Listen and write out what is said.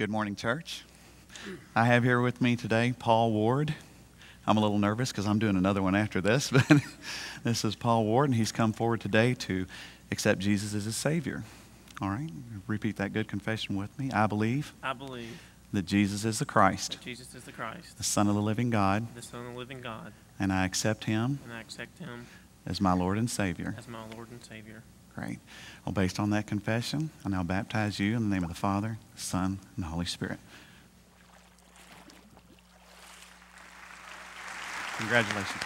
Good morning, church. I have here with me today Paul Ward. I'm a little nervous because I'm doing another one after this, but this is Paul Ward, and he's come forward today to accept Jesus as his Savior. All right, repeat that good confession with me. I believe I believe that Jesus is the Christ, Jesus is the Christ, the Son of the living God, the Son of the living God, and I accept him and I accept him as my Lord and Savior. as my Lord and Savior. Great. Well, based on that confession, I now baptize you in the name of the Father, Son, and Holy Spirit. Congratulations.